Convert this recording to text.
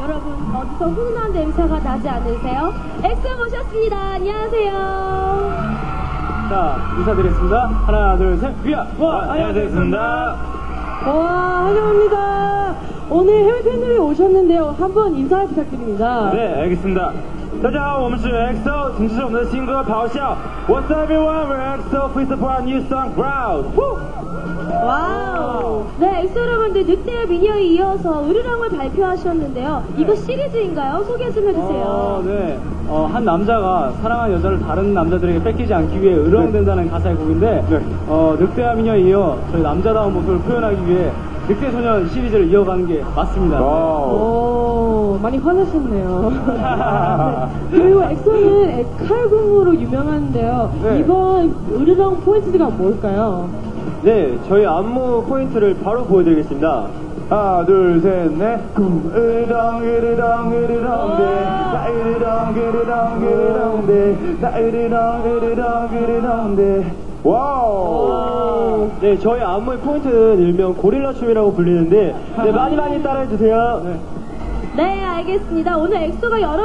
여러분 어디서 훈훈한 냄새가 나지 않으세요? 엑소 모셨습니다. 안녕하세요. 자, 인사드리겠습니다. 하나, 둘, 셋, 위아! 와, 안녕하십니까. 와, 환영합니다. 오늘 해외 팬들이 오셨는데요. 한번 인사 부탁드립니다. 네, 알겠습니다. 大家好，我们是 EXO，请支持我们的新歌《咆哮》。What's up, everyone? We're EXO. Please support our new song, Proud. Woo! 와우. 네, 엑소 여러분들 늑대 미니어에 이어서 으르렁을 발표하셨는데요. 이거 시리즈인가요? 소개 좀 해주세요. 어, 네. 어, 한 남자가 사랑한 여자를 다른 남자들에게 뺏기지 않기 위해 으렁댄다는 가사의 곡인데, 네. 어, 늑대와 미녀에 이어 저희 남자다운 모습을 표현하기 위해 늑대 소년 시리즈를 이어가는 게 맞습니다. 오, 많이 화나셨네요. 네. 그리고 엑소는 칼군무로 유명한데요. 네. 이번 으르렁 포인트가 뭘까요? 네, 저희 안무 포인트를 바로 보여드리겠습니다. 하나, 둘, 셋, 넷. 으르렁, 으르렁, 으르렁, 대. 나 으르렁, 으르렁, 으르렁, 대. 나 으르렁, 으르렁, 으르렁, 대. 와우. 네, 저희 안무의 포인트는 일명 고릴라 춤이라고 불리는데, 네, 많이 많이 따라해주세요. 네, 알겠습니다. 오늘 엑소가 여러분